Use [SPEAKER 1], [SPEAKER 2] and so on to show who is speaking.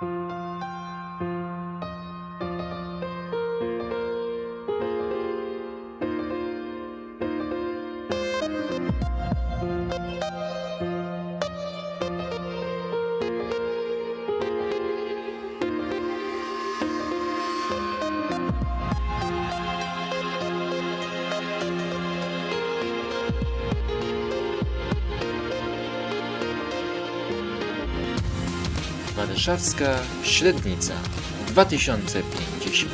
[SPEAKER 1] Música Warszawska Średnica 2050